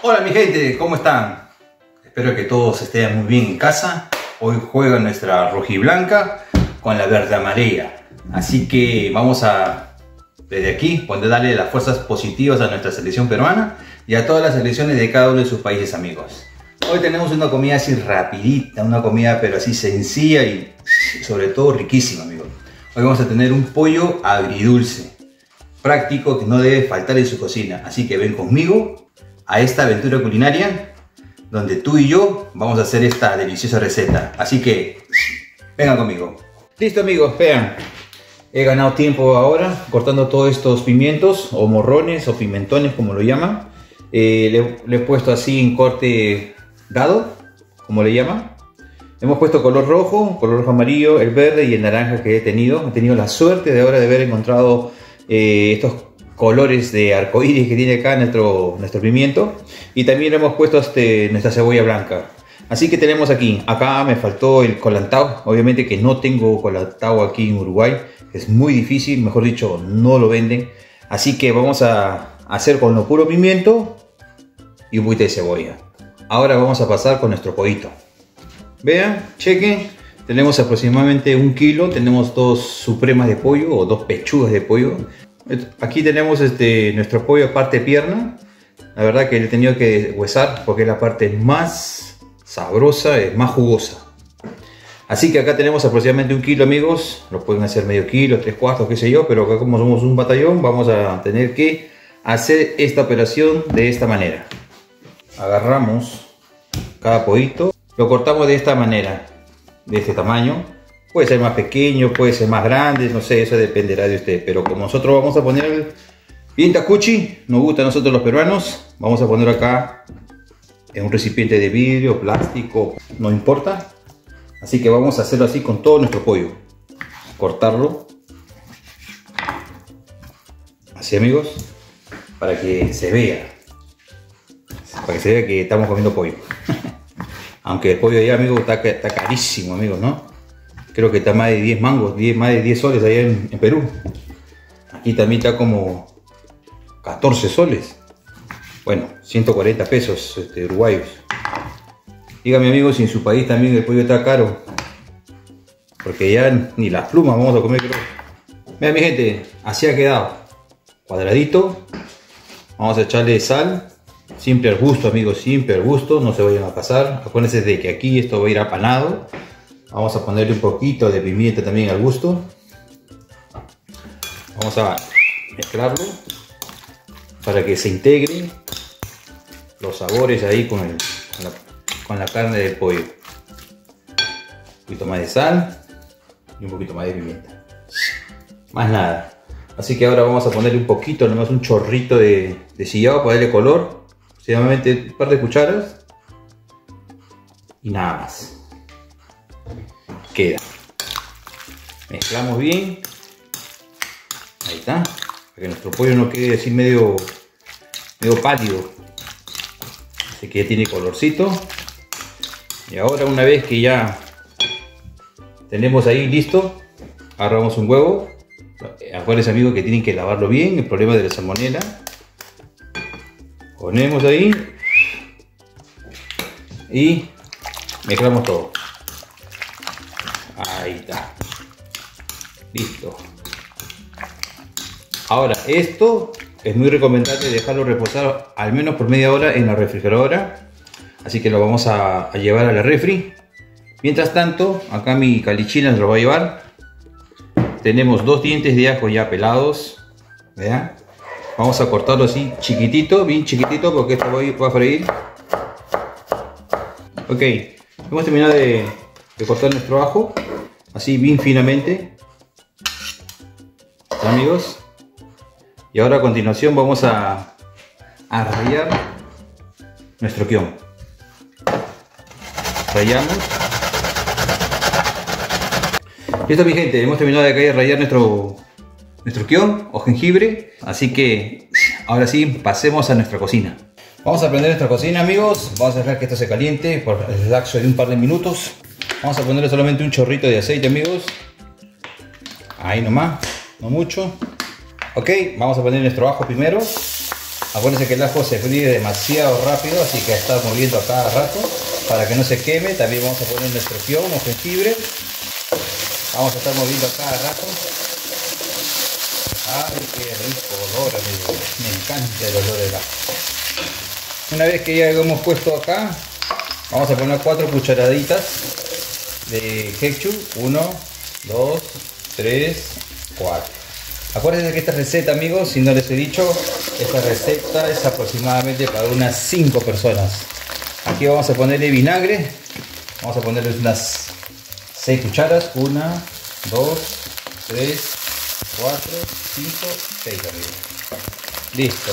Hola mi gente, ¿cómo están? Espero que todos estén muy bien en casa. Hoy juega nuestra rojiblanca con la verde amarilla. Así que vamos a, desde aquí, poder darle las fuerzas positivas a nuestra selección peruana y a todas las selecciones de cada uno de sus países amigos. Hoy tenemos una comida así rapidita, una comida pero así sencilla y sobre todo riquísima amigos. Hoy vamos a tener un pollo agridulce, práctico que no debe faltar en su cocina. Así que ven conmigo a esta aventura culinaria donde tú y yo vamos a hacer esta deliciosa receta. Así que vengan conmigo. Listo amigos, vean. He ganado tiempo ahora cortando todos estos pimientos o morrones o pimentones como lo llaman. Eh, le, he puesto así en corte dado, como le llaman. Hemos puesto color rojo, color rojo amarillo, el verde y el naranja que he tenido. He tenido la suerte de ahora de haber encontrado eh, estos colores de arcoíris que tiene acá nuestro, nuestro pimiento. Y también hemos puesto este, nuestra cebolla blanca. Así que tenemos aquí, acá me faltó el colantao. Obviamente que no tengo colantao aquí en Uruguay. Es muy difícil, mejor dicho, no lo venden. Así que vamos a hacer con lo puro pimiento y un poquito de cebolla. Ahora vamos a pasar con nuestro pollito. Vean, chequen. Tenemos aproximadamente un kilo. Tenemos dos supremas de pollo o dos pechugas de pollo. Aquí tenemos este, nuestro pollo parte pierna. La verdad que he tenido que huesar porque es la parte más sabrosa, es más jugosa. Así que acá tenemos aproximadamente un kilo amigos. Lo pueden hacer medio kilo, tres cuartos, qué sé yo. Pero acá como somos un batallón vamos a tener que hacer esta operación de esta manera. Agarramos cada pollito. Lo cortamos de esta manera. De este tamaño Puede ser más pequeño, puede ser más grande, no sé, eso dependerá de usted. Pero como nosotros vamos a poner bien tacuchi, nos gusta a nosotros los peruanos, vamos a poner acá en un recipiente de vidrio, plástico, no importa. Así que vamos a hacerlo así con todo nuestro pollo. Cortarlo. Así amigos, para que se vea. Para que se vea que estamos comiendo pollo. Aunque el pollo ya, amigos, está carísimo, amigos, ¿no? Creo que está más de 10 mangos, 10, más de 10 soles allá en, Perú. Aquí también está como 14 soles. Bueno, 140 pesos este, uruguayos. Dígame amigos si en su país también el pollo está caro. Porque ya ni las plumas vamos a comer creo. Vean mi gente, así ha quedado. Cuadradito. Vamos a echarle sal. Siempre al gusto amigos, siempre al gusto. No se vayan a pasar. Acuérdense de que aquí esto va a ir apanado. Vamos a ponerle un poquito de pimienta también al gusto. Vamos a mezclarlo para que se integren los sabores ahí con, con, la, carne del pollo. Un poquito más de sal y un poquito más de pimienta. Más nada. Así que ahora vamos a ponerle un poquito, nomás un chorrito de, de para darle color. Aproximadamente un par de cucharas. Y nada más queda. Mezclamos bien. Ahí está. Para que nuestro pollo no quede así medio, medio pálido. Así que ya tiene colorcito. Y ahora una vez que ya tenemos ahí listo, agarramos un huevo. Acuérdense amigos que tienen que lavarlo bien, el problema de la salmonela. Ponemos ahí y mezclamos todo. Ahí está. Listo. Ahora, esto es muy recomendable dejarlo reposar al menos por media hora en la refrigeradora. Así que lo vamos a, llevar a la refri. Mientras tanto, acá mi calichina se lo va a llevar. Tenemos dos dientes de ajo ya pelados. ¿vean? Vamos a cortarlo así chiquitito, bien chiquitito, porque esto va a freír. Ok, hemos terminado de, de cortar nuestro ajo así bien finamente. Amigos. Y ahora a continuación vamos a, a rayar nuestro guion rayamos. Listo mi gente hemos terminado de acá de rayar nuestro nuestro guion o jengibre. Así que ahora sí pasemos a nuestra cocina. Vamos a prender nuestra cocina amigos. Vamos a dejar que esto se caliente por el lapso de un par de minutos Vamos a ponerle solamente un chorrito de aceite, amigos. Ahí nomás, no mucho. Ok, vamos a poner nuestro ajo primero. Acuérdense que el ajo se fríe demasiado rápido, así que está moviendo a cada rato para que no se queme. También vamos a poner nuestro pión o jengibre. Vamos a estar moviendo a cada rato. Ay, qué rico olor, amigo. Me encanta el olor del ajo. Una vez que ya lo hemos puesto acá, vamos a poner cuatro cucharaditas de ketchup. Uno, dos, tres, cuatro. Acuérdense que esta receta, amigos, si no les he dicho, esta receta es aproximadamente para unas 5 personas. Aquí vamos a ponerle vinagre. Vamos a ponerle unas 6 cucharas. 1, 2, 3, 4, 5, 6 amigos. Listo.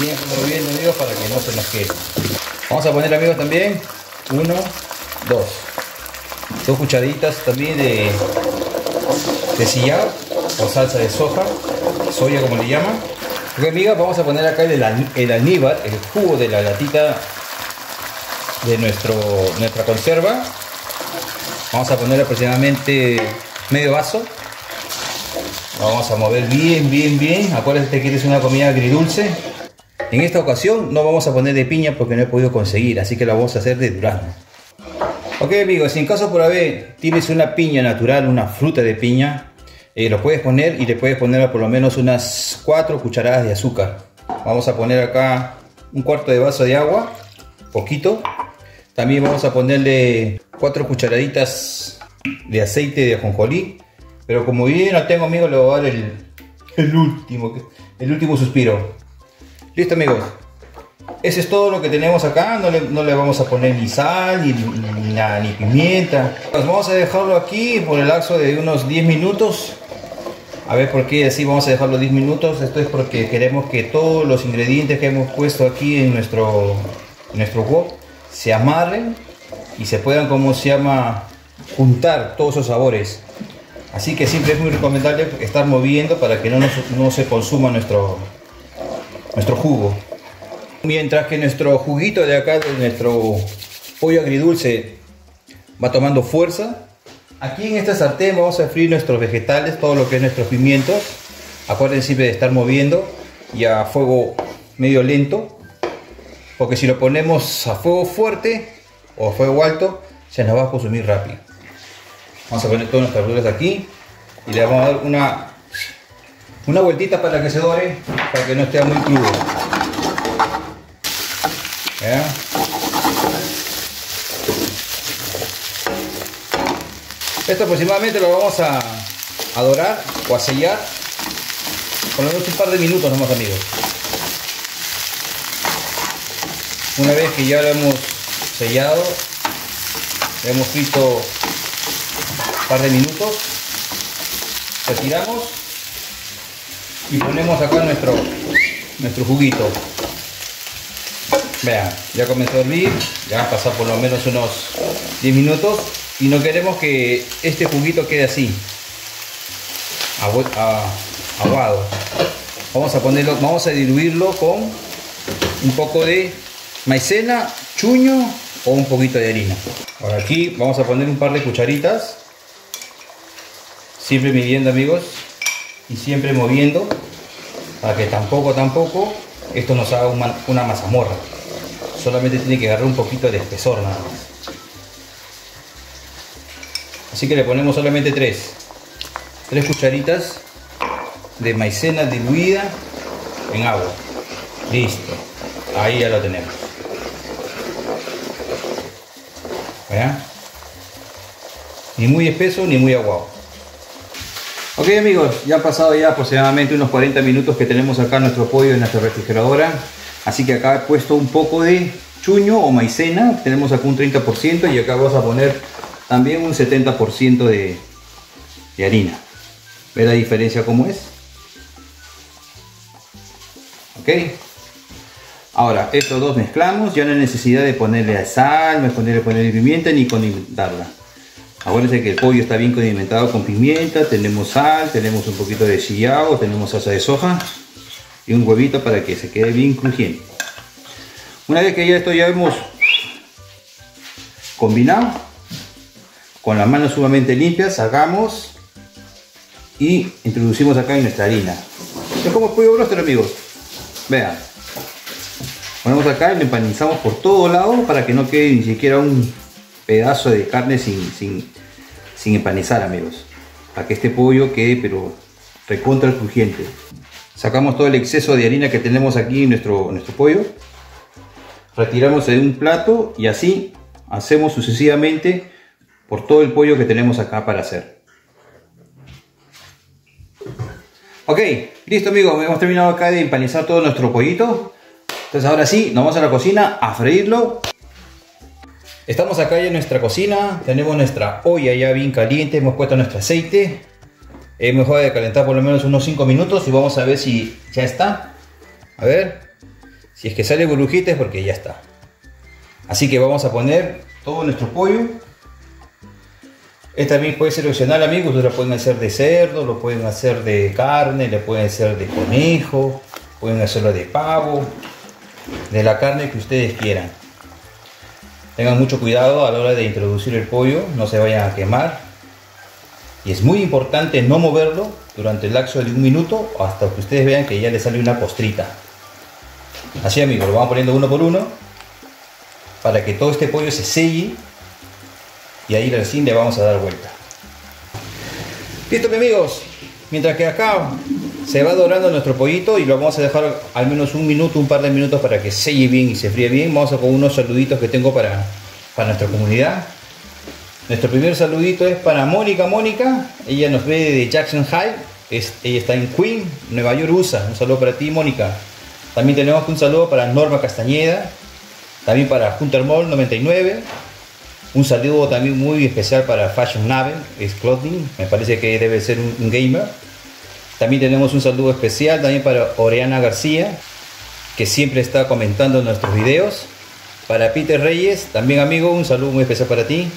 Bien moviendo amigos para que no se nos quede. Vamos a poner amigos también 1, 2. Dos cucharitas también de, de sillao o salsa de soja, soya como le llaman. Ok amigas, vamos a poner acá el, el almíbar, el jugo de la latita de nuestro, nuestra conserva. Vamos a poner aproximadamente medio vaso. Vamos a mover bien, bien, bien. Acuérdense que es una comida agridulce. En esta ocasión no vamos a poner de piña porque no he podido conseguir, así que la vamos a hacer de durazno. Ok amigos, si en caso por haber tienes una piña natural, una fruta de piña, eh, lo puedes poner y le puedes poner por lo menos unas 4 cucharadas de azúcar. Vamos a poner acá un cuarto de vaso de agua, poquito. También vamos a ponerle 4 cucharaditas de aceite de ajonjolí. Pero como bien no tengo amigos, le voy a dar el, el último, el último suspiro. Listo amigos. Ese es todo lo que tenemos acá, no le, no le vamos a poner ni sal, ni, nada, ni pimienta. Pues vamos a dejarlo aquí por el lapso de unos 10 minutos a ver por qué así vamos a dejarlo 10 minutos. Esto es porque queremos que todos los ingredientes que hemos puesto aquí en nuestro, nuestro wok se amarren y se puedan, como se llama, juntar todos esos sabores. Así que siempre es muy recomendable estar moviendo para que no, no se consuma nuestro, nuestro jugo. Mientras que nuestro juguito de acá, de nuestro pollo agridulce, va tomando fuerza, Aquí en esta sartén vamos a freír nuestros vegetales, todo lo que es nuestros pimientos. Acuérdense de estar moviendo y a fuego medio lento, porque si lo ponemos a fuego fuerte o a fuego alto, se nos va a consumir rápido. Vamos a poner todas nuestras verduras aquí y le vamos a dar una, una vueltita para que se dore, para que no esté muy crudo. Esto aproximadamente lo vamos a, dorar o a sellar por lo menos un par de minutos nomás amigos. Una vez que ya lo hemos sellado, lo hemos frito un par de minutos, retiramos y ponemos acá nuestro, nuestro juguito. Vean, ya comenzó a hervir, ya han pasado por lo menos unos 10 minutos y no queremos que este juguito quede así. Aguado vamos a ponerlo vamos a diluirlo con un poco de maicena chuño o un poquito de harina. Ahora aquí vamos a poner un par de cucharitas. Siempre midiendo amigos. Y siempre moviendo. Para que tampoco tampoco esto nos haga una, una mazamorra. Solamente tiene que agarrar un poquito de espesor nada más Así que le ponemos solamente tres. Tres cucharitas de maicena diluida en agua. Listo. Ahí ya lo tenemos. ¿Vean? Ni muy espeso ni muy aguado. Ok amigos, ya han pasado ya aproximadamente unos 40 minutos que tenemos acá nuestro pollo en nuestra refrigeradora. Así que acá he puesto un poco de chuño o maicena. Tenemos acá un 30% y acá vamos a poner también un 70% de, de harina. ¿Ve la diferencia cómo es? ¿Ok? Ahora, estos dos mezclamos, ya no hay necesidad de ponerle sal, no ponerle, ponerle pimienta ni condimentarla. Acuérdense que el pollo está bien condimentado con pimienta, tenemos sal, tenemos un poquito de sillao, tenemos salsa de soja y un huevito para que se quede bien crujiente. Una vez que ya esto ya hemos combinado, con las manos sumamente limpias sacamos y introducimos acá en nuestra harina. Es como pollo broster amigos. Vean. Ponemos acá y lo empanizamos por todo lado para que no quede ni siquiera un pedazo de carne sin, sin, sin empanizar, amigos. Para que este pollo quede, pero recontra crujiente. Sacamos todo el exceso de harina que tenemos aquí en nuestro, nuestro pollo. Retiramos de un plato y así hacemos sucesivamente por todo el pollo que tenemos acá para hacer. Ok, listo amigos, hemos terminado acá de empanizar todo nuestro pollito. Entonces ahora sí, nos vamos a la cocina a freírlo. Estamos acá ya en nuestra cocina, tenemos nuestra olla ya bien caliente, hemos puesto nuestro aceite. Hemos dejado de calentar por lo menos unos 5 minutos y vamos a ver si ya está. A ver, si es que sale burbujita es porque ya está. Así que vamos a poner todo nuestro pollo. Este también puede ser opcional amigos, lo pueden hacer de cerdo, lo pueden hacer de carne, le pueden hacer de conejo, pueden hacerlo de pavo, de la carne que ustedes quieran. Tengan mucho cuidado a la hora de introducir el pollo, no se vayan a quemar. Y es muy importante no moverlo durante el lapso de un minuto hasta que ustedes vean que ya le sale una postrita. Así amigos, lo vamos poniendo uno por uno para que todo este pollo se selle y ahí recién le vamos a dar vuelta. Listo, mis amigos. Mientras que acá se va dorando nuestro pollito y lo vamos a dejar al menos un minuto, un par de minutos para que selle bien y se fríe bien. Vamos a con unos saluditos que tengo para, para nuestra comunidad. Nuestro primer saludito es para Mónica. Mónica, ella nos ve de Jackson High. Ella está en Queen, Nueva York, USA. Un saludo para ti, Mónica. También tenemos un saludo para Norma Castañeda. También para Hunter Mall 99. Un saludo también muy especial para Fashion Nave, es clothing, me parece que debe ser un, gamer. También tenemos un saludo especial también para Oriana García, que siempre está comentando nuestros videos. Para Peter Reyes, también amigo, un saludo muy especial para ti.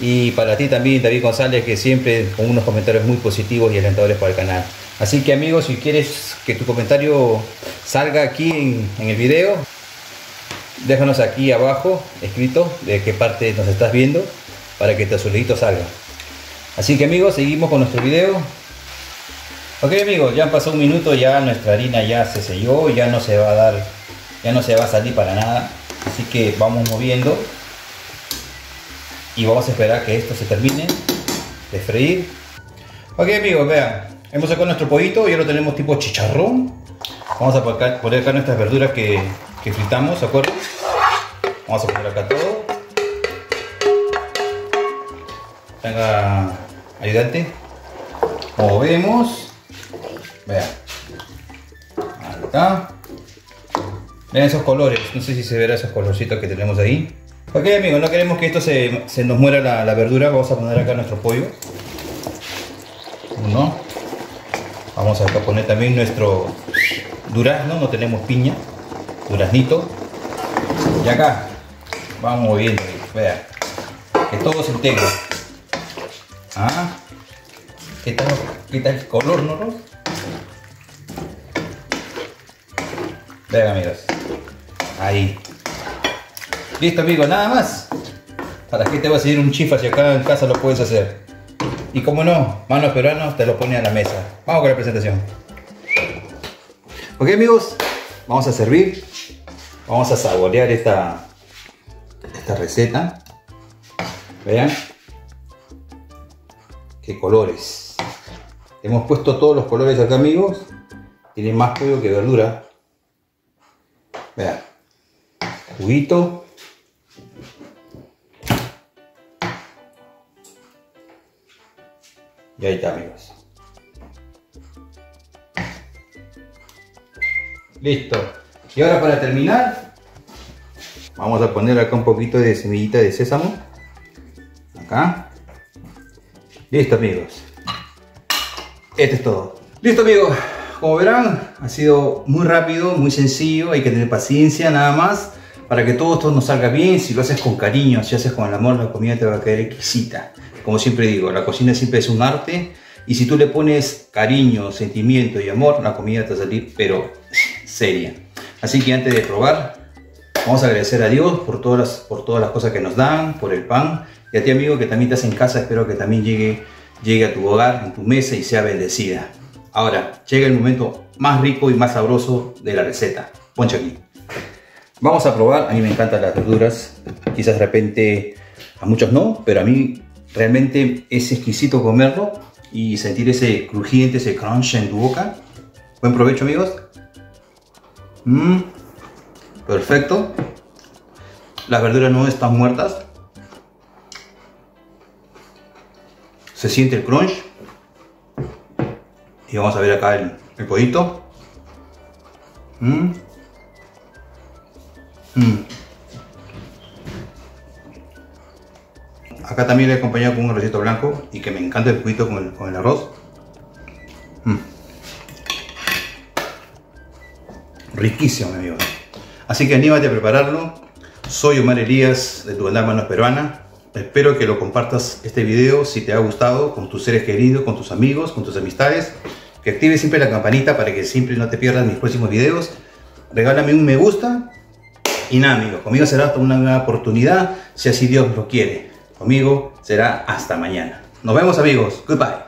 Y para ti también, David González, que siempre con unos comentarios muy positivos y alentadores para el canal. Así que amigos, si quieres que tu comentario salga aquí en, en el video, déjanos aquí abajo escrito de qué parte nos estás viendo para que tu azulito salga. Así que amigos, seguimos con nuestro video. Ok amigos, ya pasó un minuto, ya nuestra harina ya se selló, ya no se va a dar, ya no se va a salir para nada. Así que vamos moviendo y vamos a esperar que esto se termine de freír. Ok amigos, vean, hemos sacado nuestro pollito, ya lo tenemos tipo chicharrón. Vamos a poner acá nuestras verduras que que fritamos, ¿de acuerdo? Vamos a poner acá todo. Venga, ayudante. Movemos. Vean. Ahí está. Vean esos colores. No sé si se verá esos colorcitos que tenemos ahí. Ok amigos, no queremos que esto se, se nos muera la, la, verdura. Vamos a poner acá nuestro pollo. Uno. Vamos a poner también nuestro durazno. No tenemos piña duraznito. Y acá vamos moviendo, vean, que todo se integra. Ah, ¿qué tal, qué tal el color, no? Vean amigos, ahí. Listo amigos, nada más. ¿Para qué te va a seguir un chifa si acá en casa lo puedes hacer? Y como no, manos peruanos te lo pone a la mesa. Vamos con la presentación. Ok amigos, vamos a servir. Vamos a saborear esta, esta receta. Vean. Qué colores. Hemos puesto todos los colores acá amigos. Tiene más pollo que verdura. Vean. Juguito. Y ahí está amigos. Listo. Y ahora para terminar, vamos a poner acá un poquito de semillita de sésamo. Acá. Listo amigos. Esto es todo. Listo amigos. Como verán, ha sido muy rápido, muy sencillo. Hay que tener paciencia nada más para que todo esto nos salga bien. Si lo haces con cariño, si haces con el amor, la comida te va a quedar exquisita. Como siempre digo, la cocina siempre es un arte. Y si tú le pones cariño, sentimiento y amor, la comida te va a salir, pero seria. Así que antes de probar, vamos a agradecer a Dios por todas las, por todas las cosas que nos dan, por el pan. Y a ti amigo que también estás en casa, espero que también llegue, llegue a tu hogar, en tu mesa y sea bendecida. Ahora, llega el momento más rico y más sabroso de la receta. Poncha aquí. Vamos a probar, a mí me encantan las verduras, quizás de repente a muchos no, pero a mí realmente es exquisito comerlo y sentir ese crujiente, ese crunch en tu boca. Buen provecho amigos. Mmm, perfecto. Las verduras no están muertas. Se siente el crunch. Y vamos a ver acá el, el pollito. Mm. Mm. Acá también le he acompañado con un arrocito blanco y que me encanta el pollito con el, con el arroz. Riquísimo, mi amigo. Así que anímate a prepararlo. Soy Omar Elías de Tu Banda Manos Peruana. Espero que lo compartas este video si te ha gustado con tus seres queridos, con tus amigos, con tus amistades. Que actives siempre la campanita para que siempre no te pierdas mis próximos videos. Regálame un me gusta. Y nada, amigos, conmigo será hasta una nueva oportunidad, si así Dios lo quiere. Conmigo será hasta mañana. Nos vemos, amigos. Goodbye.